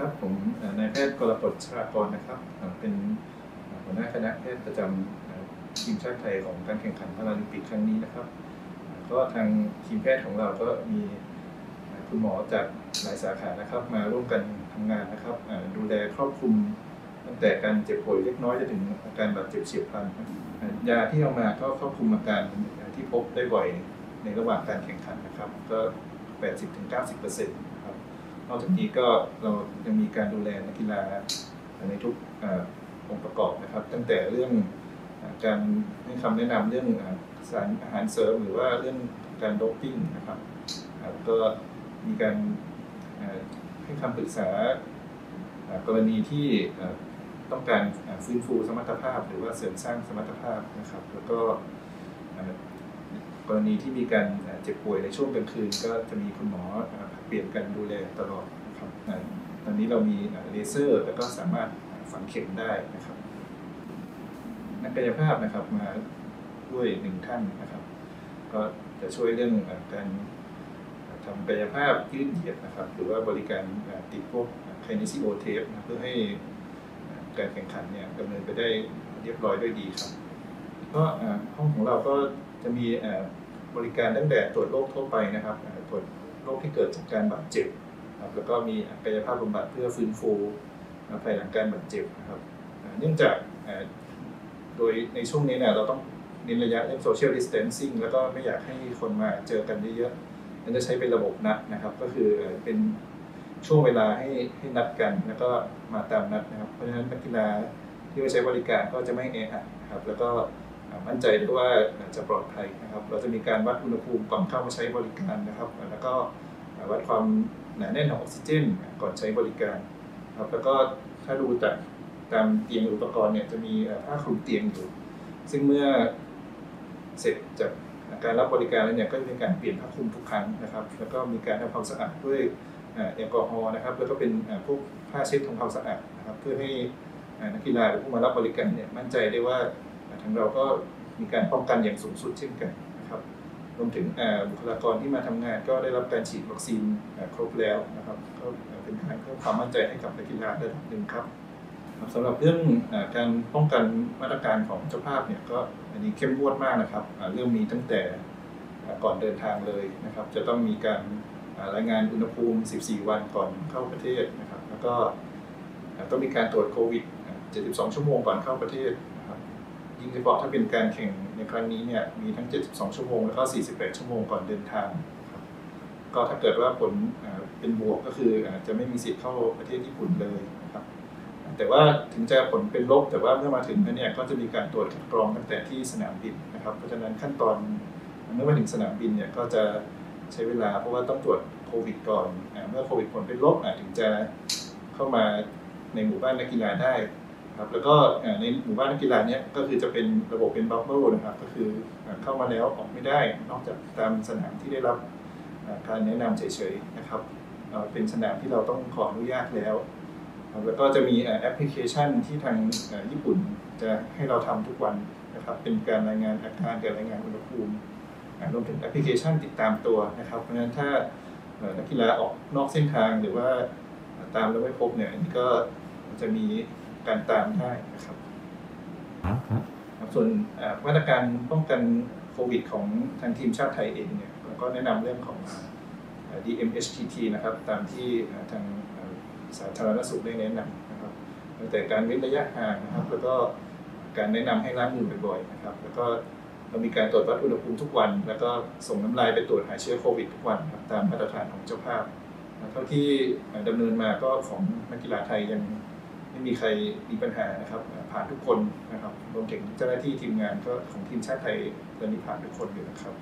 ครับ ผมนายแพทย์กรกฎชากรนะครับ เป็นหัวหน้าคณะแพทย์ประจำทีมชาติไทยของการแข่งขันพาราลิมปิกครั้งนี้นะครับ ก็ทางทีมแพทย์ของเราก็มีคุณหมอจากหลายสาขานะครับ มาร่วมกันทำงานนะครับ ดูแลครอบคลุมตั้งแต่การเจ็บป่วยเล็กน้อยจนถึงอาการบาดเจ็บเฉียบพลันยาที่เอามาก็ครอบคลุมอาการที่พบได้บ่อยในระหว่างการแข่งขันนะครับ ก็ 80-90%นะครับ นอกจากนี้ก็เรายังมีการดูแลนักกีฬาในทุกองค์ประกอบนะครับ ตั้งแต่เรื่องการให้คำแนะนำเรื่องเอ่อสารอาหารเสริมหรือว่าเรื่องการโดปปิ้งนะครับก็มีการให้คำปรึกษากรณีที่ต้องการฟื้นฟูสมรรถภาพ หรือว่าเสริมสร้างสมรรถภาพนะครับ แล้วก็กรณีที่มีการเจ็บป่วยในช่วงกลางคืน ก็จะมีคุณหมอเอ่อผลัด เปลี่ยนกันดูแลตลอดนะครับตอนนี้เรามีเลเซอร์แล้วก็สามารถฝังเข็มได้นะครับ นักกายภาพนะครับมาด้วยหนึ่งท่านนะครับ ก็จะช่วยเรื่องการทำกายภาพยืดเหยียดนะครับ หรือว่าบริการติดพวก kinesio tape นะเพื่อให้การแข่งขันเนี่ยดำเนินไปได้เรียบร้อยด้วยดีครับก็ห้องของเราก็จะมีบริการตั้งแต่ตรวจโรคทั่วไปนะครับตรวจ คที่เกิดจากการบาดเจ็บครับแล้วก็มีกายภาพบำบัดเพื่อฟื้นฟูภายหลังการบาดเจ็บนะครับเนื่องจากโดยในช่วงนี้เนี่ยเราต้องเน้นระยะเรื่อง social distancing แล้วก็ไม่อยากให้คนมาเจอกันเยอะๆนั่นจะใช้เป็นระบบนัดนะครับ ก็คือเป็นช่วงเวลาให้ให้นัดกันแล้วก็มาตามนัดนะครับ เพราะฉะนั้นนักกีฬาที่มาใช้บริการก็จะไม่แออัดนะครับแล้วก็ มั่นใจได้ว่าจะปลอดภัยนะครับ เราจะมีการวัดอุณหภูมิก่อนเข้ามาใช้บริการนะครับ แล้วก็วัดความหนาแน่นของออกซิเจน ก่อนใช้บริการครับแล้วก็ถ้าดูจากตามเตียงออุปกรณ์เนี่ยจะมีผ้าคลุมเตียงอยู่ ซึ่งเมื่อเสร็จจากการรับบริการแล้วเนี่ยก็จะมีการเปลี่ยนผ้าคลุมทุกครั้งนะครับ แล้วก็มีการทำความสะอาดด้วยแอลกอฮอล์นะครับ แล้วก็เป็นพวกผ้าเช็ดทำความสะอาดนะครับ เพื่อให้นักกีฬาหรือผู้มารับบริการเนี่ยมั่นใจได้ว่า ทางเราก็มีการป้องกันอย่างสูงสุดเช่นกันนะครับรวมถึงบุคลากรที่มาทำงานก็ได้รับการฉีดวัคซีนครบแล้วนะครับก็เป็นการเพิ่มความมั่นใจให้กับนักกีฬาระดับหนึ่งครับสำหรับเรื่องการป้องกันมาตรการของเจ้าภาพเนี่ยก็อันนี้เข้มงวดมากนะครับเริ่มมีตั้งแต่ก่อนเดินทางเลยนะครับ จะต้องมีการรายงานอุณหภูมิ 14 วันก่อนเข้าประเทศนะครับ แล้วก็ต้องมีการตรวจโควิด 72 ชั่วโมงก่อนเข้าประเทศ ยิ่งเฉพาะถ้าเป็นการแข่งในครั้งนี้เนี่ยมีทั้ง 72 ชั่วโมง แล้วก็ 48 ชั่วโมงก่อนเดินทางครับก็ถ้าเกิดว่าผลเป็นบวกก็คือจะไม่มีสิทธิ์เข้าประเทศญี่ปุ่นเลยนะครับ แต่ว่าถึงจะผลเป็นลบ แต่ว่าเมื่อมาถึงนั้นเนี่ยก็จะมีการตรวจคัดกรองตั้งแต่ที่สนามบินนะครับ เพราะฉะนั้นขั้นตอนเมื่อมาถึงสนามบินเนี่ยก็จะใช้เวลาเพราะว่าต้องตรวจโควิดก่อน เมื่อโควิดผลเป็นลบถึงจะเข้ามาในหมู่บ้านนักกีฬาได้ ครับแล้วก็ในหมู่บ้านนักกีฬาเนี้ยก็คือจะเป็นระบบเป็น bubble นะครับ ก็คือเข้ามาแล้วออกไม่ได้ นอกจากตามสนามที่ได้รับการแนะนำเฉยๆนะครับเป็นสนามที่เราต้องขออนุญาตแล้วแล้วก็จะมีแอปพลิเคชันที่ทางญี่ปุ่นจะให้เราทำทุกวันนะครับ เป็นการรายงานอาการการรายงานอุณหภูมิรวมถึงแอปพลิเคชันติดตามตัวนะครับ เพราะฉะนั้นถ้านักกีฬาออกนอกเส้นทางหรือว่าตามแล้วไม่พบเนี่ยนนี้ก็จะมี การตามได้นะครับครับส่วนมาตรการป้องกันโควิดของทางทีมชาติไทยเองเนี่ยเราก็แนะนำเรื่องของ DMHTT นะครับตามที่ทางสาธารณสุขได้แนะนำนะครับตั้งแต่การเว้นระยะห่างนะครับ แล้วก็การแนะนำให้ล้างมือบ่อยๆนะครับ แล้วก็เรามีการตรวจวัดอุณหภูมิทุกวัน แล้วก็ส่งน้ำลายไปตรวจหาเชื้อโควิดทุกวันครับตามมาตรฐานของเจ้าภาพเท่าที่ดำเนินมาก็ของนักกีฬาไทยยัง ไม่มีใครมีปัญหานะครับผ่านทุกคนนะครับรวมถึงเจ้าหน้าที่ทีมงานก็ของทีมชาติไทยตอนนี้ผ่านทุกคนอยู่นะครับ